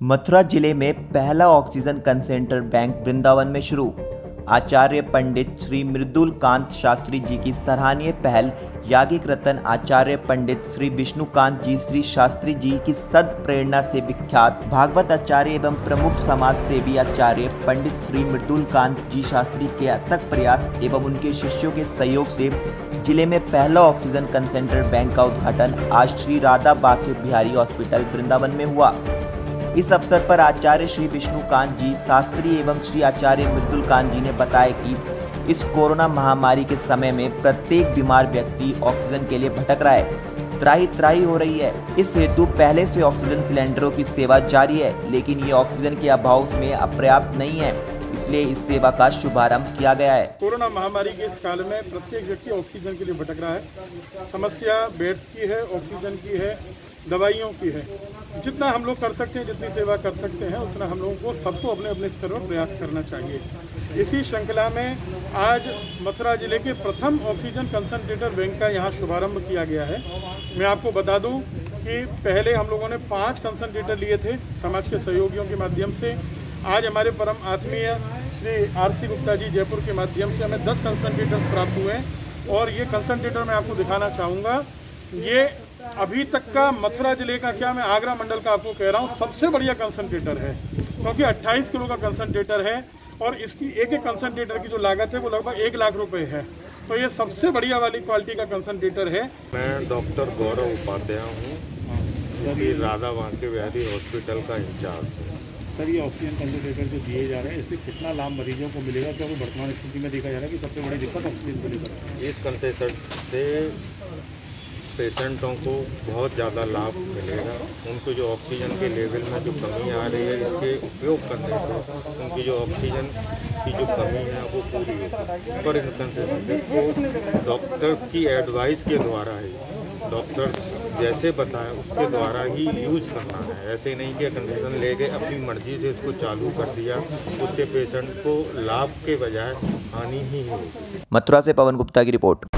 मथुरा ज़िले में पहला ऑक्सीजन कंसेंट्रेट बैंक वृंदावन में शुरू। आचार्य पंडित श्री मृदुल कांत शास्त्री जी की सराहनीय पहल यागिक रतन आचार्य पंडित श्री विष्णुकांत जी, श्री शास्त्री जी की सद प्रेरणा से विख्यात भागवत आचार्य एवं प्रमुख समाज सेवी आचार्य पंडित श्री मृदुल कांत जी शास्त्री के अथक प्रयास एवं उनके शिष्यों के सहयोग से ज़िले में पहला ऑक्सीजन कंसेंट्रेट बैंक का उद्घाटन आज श्री राधा बाके बिहारी हॉस्पिटल वृंदावन में हुआ। इस अवसर पर आचार्य श्री विष्णु कांत जी शास्त्री एवं श्री आचार्य मृदुल कांत जी ने बताया कि इस कोरोना महामारी के समय में प्रत्येक बीमार व्यक्ति ऑक्सीजन के लिए भटक रहा है त्राही त्राही हो रही है। इस हेतु पहले से ऑक्सीजन सिलेंडरों की सेवा जारी है, लेकिन ये ऑक्सीजन के अभाव में अपर्याप्त नहीं है। इसलिए इस सेवा का शुभारंभ किया गया है। कोरोना महामारी के इस काल में प्रत्येक व्यक्ति ऑक्सीजन के लिए भटक रहा है। समस्या बेड्स की है, ऑक्सीजन की है, दवाइयों की है। जितना हम लोग कर सकते हैं, जितनी सेवा कर सकते हैं, उतना हम लोगों को सबको अपने अपने स्तर पर प्रयास करना चाहिए। इसी श्रृंखला में आज मथुरा ज़िले के प्रथम ऑक्सीजन कंसनट्रेटर बैंक का यहाँ शुभारंभ किया गया है। मैं आपको बता दूँ कि पहले हम लोगों ने पाँच कंसनट्रेटर लिए थे समाज के सहयोगियों के माध्यम से। आज हमारे परम आत्मीय श्री आरती गुप्ता जी जयपुर के माध्यम से हमें दस कंसनट्रेटर प्राप्त हुए हैं और ये कंसनट्रेटर मैं आपको दिखाना चाहूँगा। ये अभी तक का मथुरा ज़िले का क्या मैं आगरा मंडल का आपको कह रहा हूँ सबसे बढ़िया कंसनट्रेटर है क्योंकि 28 किलो का कंसनट्रेटर है और इसकी एक एक कंसनट्रेटर की जो लागत है वो लगभग एक लाख रुपए है। तो ये सबसे बढ़िया वाली क्वालिटी का कंसनट्रेटर है। मैं डॉक्टर गौरव उपाध्याय हूँ जो राधा वांके बिहारी हॉस्पिटल का इंचार्ज हूँ। सर, ये ऑक्सीजन कंसनट्रेटर जो दिए जा रहे हैं, इससे कितना लाभ मरीजों को मिलेगा? क्योंकि वर्तमान स्थिति में देखा जा रहा है कि सबसे बड़ी दिक्कत ऑक्सीजन को लेकर इस कंसेंट्रेटर से पेशेंटों को बहुत ज़्यादा लाभ मिलेगा। उनको जो ऑक्सीजन के लेवल में जो कमी आ रही है, इसके उपयोग करने से उनकी जो ऑक्सीजन की जो कमी है, वो पूरी होगी पर इन डॉक्टर की एडवाइस के द्वारा ही डॉक्टर जैसे बताएँ, उसके द्वारा ही यूज़ करना है। ऐसे नहीं कि कंडीशन ले गए अपनी मर्ज़ी से इसको चालू कर दिया, उससे पेशेंट को लाभ के बजाय हानि ही होगी। मथुरा से पवन गुप्ता की रिपोर्ट।